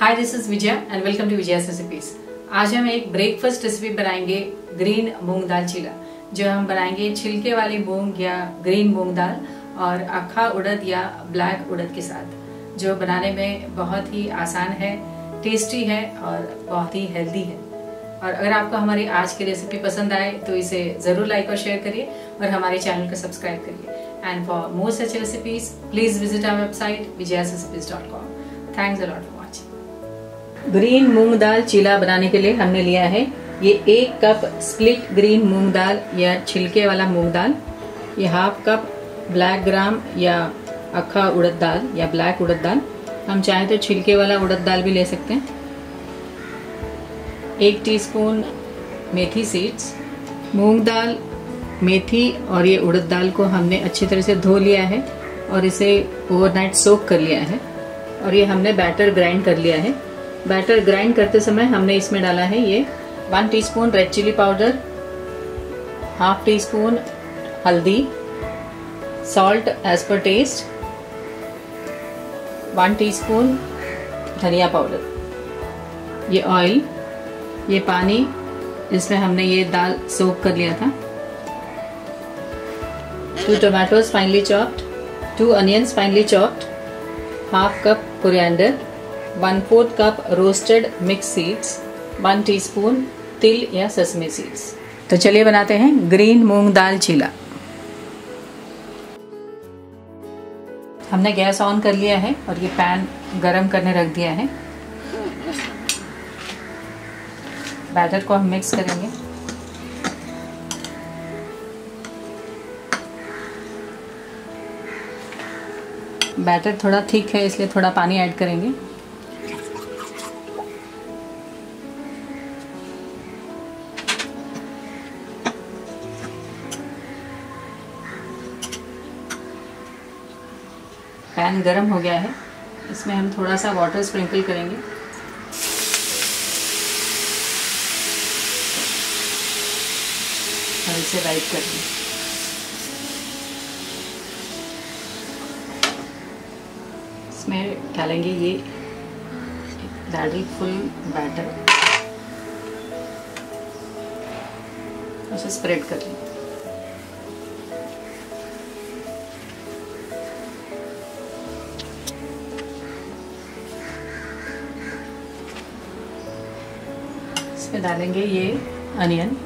Hi this is Vijay and welcome to Vijay recipes आज हम एक ब्रेकफास्ट रेसिपी बनाएँगे ग्रीन मूंग दाल चीला जो हम बनाएँगे छिलके वाली मूंग या ग्रीन मूंग दाल और अखा उड़द या ब्लैक उड़द के साथ, जो बनाने में बहुत ही आसान है टेस्टी है और बहुत ही हेल्दी है। और अगर आपको हमारी आज की रेसिपी पसंद आए तो इसे ज़रूर लाइक और शेयर करिए और हमारे चैनल को सब्सक्राइब करिए। And for more such recipes please visit our website Vijayas recipes dot com thanks a lot for watching green मूंग दाल चीला बनाने के लिए हमने लिया है। ये एक कप स्प्लिट ग्रीन मूंग दाल या छिलके वाला मूंग दाल, ये हाफ़ कप ब्लैक ग्राम या अखा उड़द दाल या ब्लैक उड़द दाल। हम चाहें तो छिलके वाला उड़द दाल भी ले सकते हैं। एक टीस्पून मेथी सीड्स मूंग दाल, मेथी और ये उड़द दाल को हमने अच्छी तरह से धो लिया है और इसे ओवरनाइट सोक कर लिया है। और ये हमने बैटर ग्राइंड कर लिया है। बैटर ग्राइंड करते समय हमने इसमें डाला है ये one teaspoon red chilli powder, half teaspoon हल्दी salt as per taste one teaspoon धनिया पाउडर। ये ऑयल ये पानी जिसमें हमने ये दाल सोक कर लिया था। Two tomatoes finely chopped two onions finely chopped half cup coriander one fourth cup roasted mix seeds, one teaspoon तिल या ससमे सीड्स। तो चलिए बनाते हैं ग्रीन मूंग दाल चीला। हमने गैस ऑन कर लिया है और ये पैन गरम करने रख दिया है। बैटर को हम मिक्स करेंगे। बैटर थोड़ा थिक है, इसलिए थोड़ा पानी ऐड करेंगे। पैन गरम हो गया है। इसमें हम थोड़ा सा वाटर स्प्रिंकल करेंगे। और इसे राइट कर लें इसमें डालेंगे ये दाढ़ी फुल बैटर उसे स्प्रेड कर लें इसमें डालेंगे ये अनियन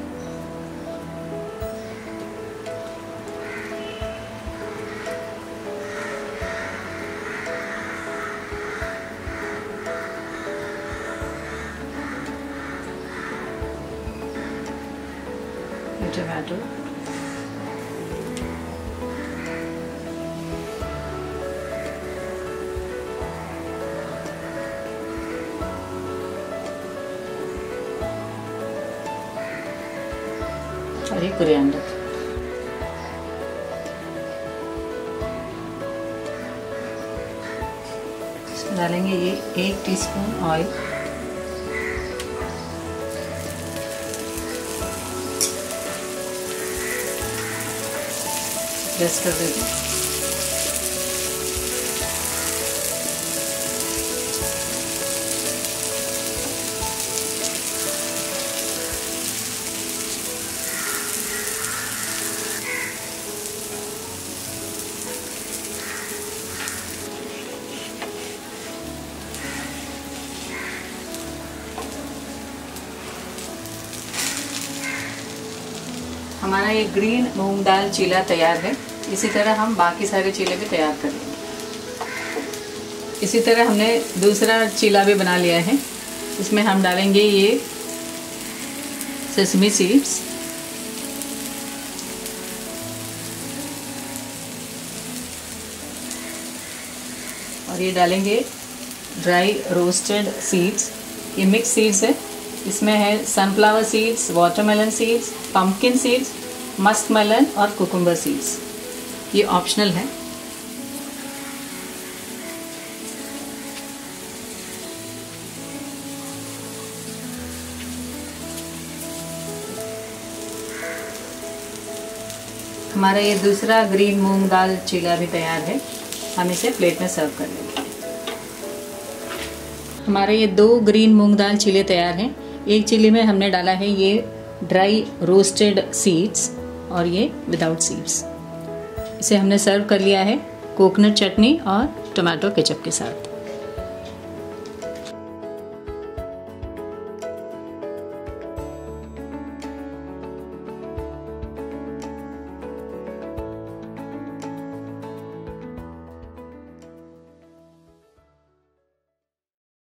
tomato. और कुरियांडर डालेंगे ये एक टीस्पून ऑयल प्रेस कर देते हमारा ये ग्रीन मूंग दाल चीला तैयार है। इसी तरह हम बाकी सारे चीले भी तैयार कर लेंगे। इसी तरह हमने दूसरा चीला भी बना लिया है। इसमें हम डालेंगे ये सेसमी सीड्स और ये डालेंगे ड्राई रोस्टेड सीड्स ये मिक्स सीड्स है। इसमें है sunflower seeds watermelon seeds pumpkin seeds musk melon और कुकुम्बर सीड्स ये ऑप्शनल है. हमारा ये दूसरा ग्रीन मूंग दाल चीला भी तैयार है. हम इसे प्लेट में सर्व कर लेंगे. हमारे ये दो ग्रीन मूंग दाल चीले तैयार हैं. एक चिली में हमने डाला है ये ड्राई रोस्टेड सीड्स और ये विदाउट सीड्स इसे हमने सर्व कर लिया है कोकोनट चटनी और टमाटो केचप के साथ.